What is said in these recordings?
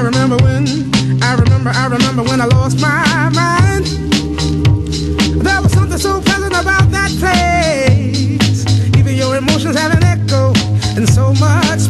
I remember when, I remember, I remember when I lost my mind. There was something so pleasant about that place. Even your emotions have an echo and so much.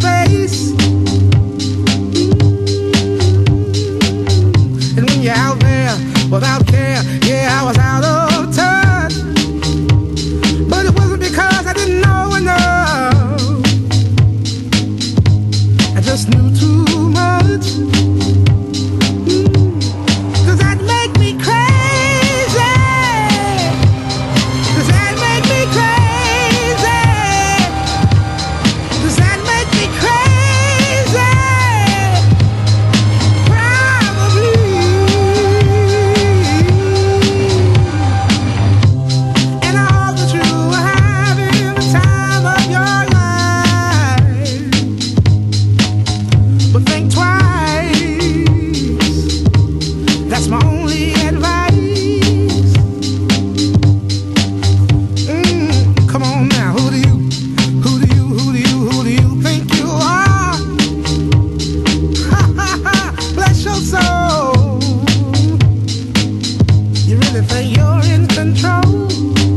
you're in control.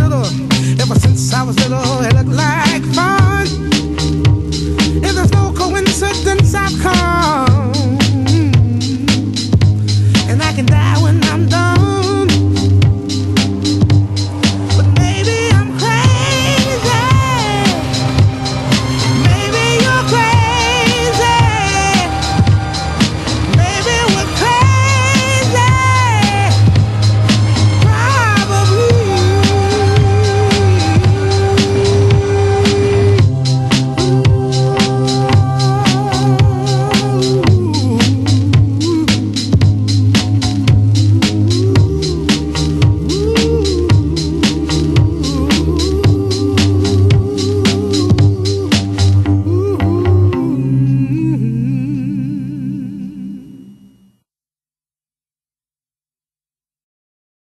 little, ever since I was little, it looked like fun. If there's no coincidence, I've come.